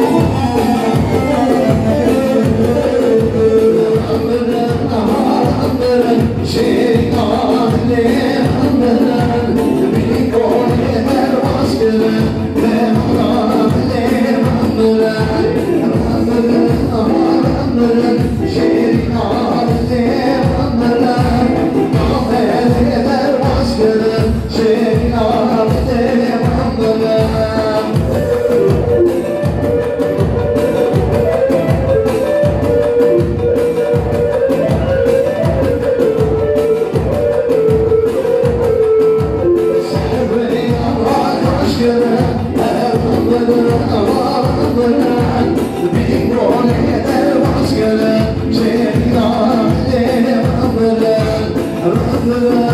Oh, Senhor.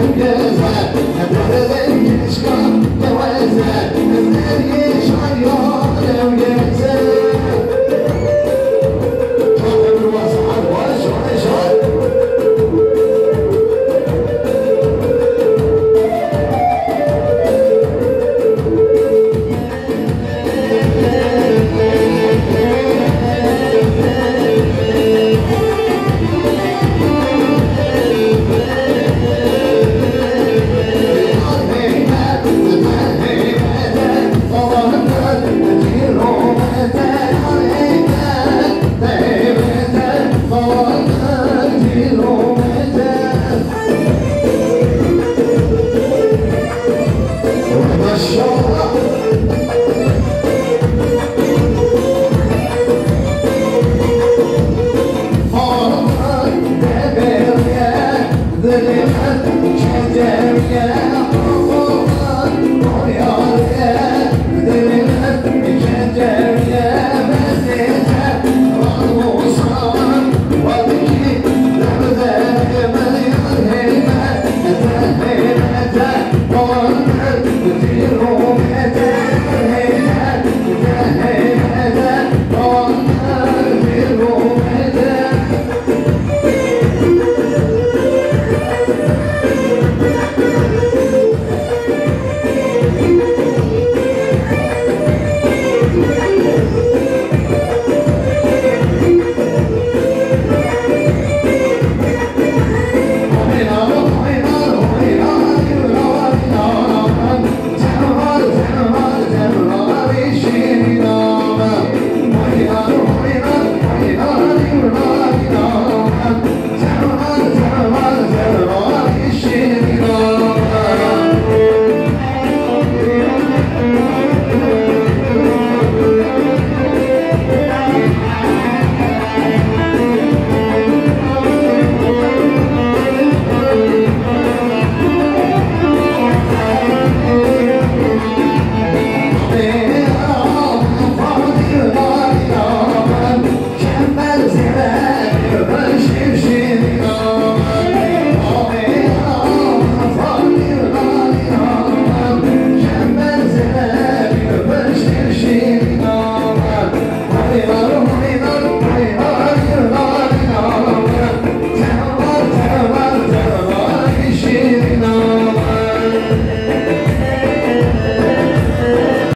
Yes, and Hey